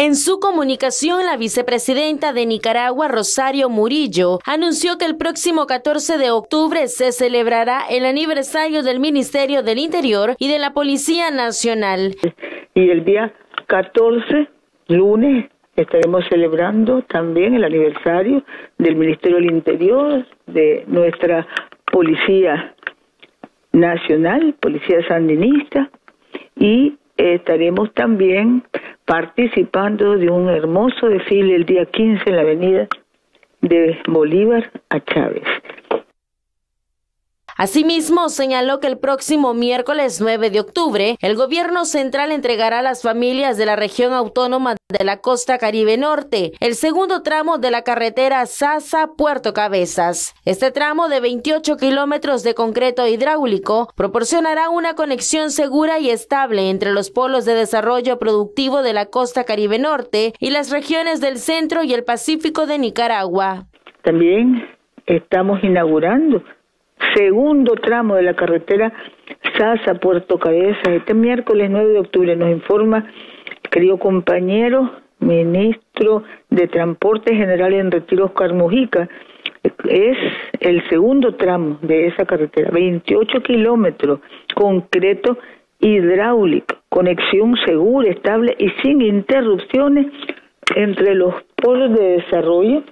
En su comunicación, la vicepresidenta de Nicaragua, Rosario Murillo, anunció que el próximo 14 de octubre se celebrará el aniversario del Ministerio del Interior y de la Policía Nacional. Y el día 14, lunes, estaremos celebrando también el aniversario del Ministerio del Interior, de nuestra Policía Nacional, Policía Sandinista, y estaremos también participando de un hermoso desfile el día 15 en la avenida de Bolívar a Chávez. Asimismo, señaló que el próximo miércoles 9 de octubre, el gobierno central entregará a las familias de la región autónoma de la costa Caribe Norte el segundo tramo de la carretera Sasa-Puerto Cabezas. Este tramo de 28 kilómetros de concreto hidráulico proporcionará una conexión segura y estable entre los polos de desarrollo productivo de la costa Caribe Norte y las regiones del centro y el Pacífico de Nicaragua. También estamos inaugurando segundo tramo de la carretera Sasa Puerto Cabeza. Este miércoles 9 de octubre nos informa, querido compañero, ministro de Transporte General en Retiro Oscar Mujica, es el segundo tramo de esa carretera, 28 kilómetros, concreto hidráulico, conexión segura, estable y sin interrupciones entre los polos de desarrollo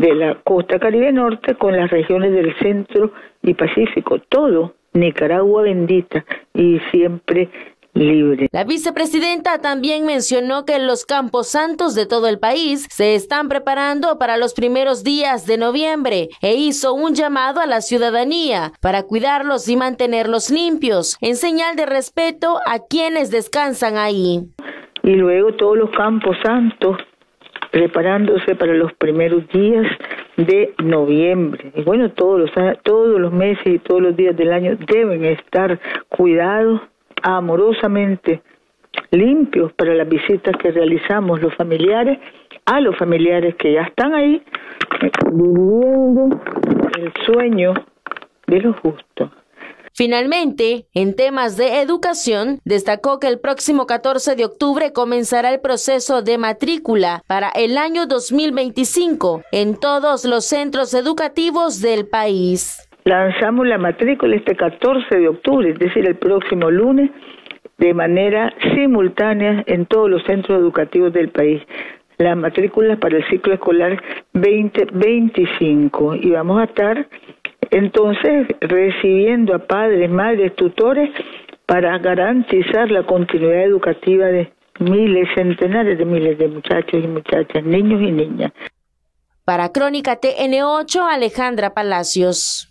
de la costa caribe norte con las regiones del centro y pacífico, todo Nicaragua bendita y siempre libre. La vicepresidenta también mencionó que los campos santos de todo el país se están preparando para los primeros días de noviembre e hizo un llamado a la ciudadanía para cuidarlos y mantenerlos limpios en señal de respeto a quienes descansan ahí. Y luego todos los campos santos preparándose para los primeros días de noviembre. Y bueno, todos los, todos los meses y todos los días del año deben estar cuidados amorosamente limpios para las visitas que realizamos los familiares a los familiares que ya están ahí viviendo el sueño de lo justo. Finalmente, en temas de educación, destacó que el próximo 14 de octubre comenzará el proceso de matrícula para el año 2025 en todos los centros educativos del país. Lanzamos la matrícula este 14 de octubre, es decir, el próximo lunes, de manera simultánea en todos los centros educativos del país la matrícula para el ciclo escolar 2025 y vamos a estar entonces, recibiendo a padres, madres, tutores para garantizar la continuidad educativa de miles, centenares de miles de muchachos y muchachas, niños y niñas. Para Crónica TN8, Alejandra Palacios.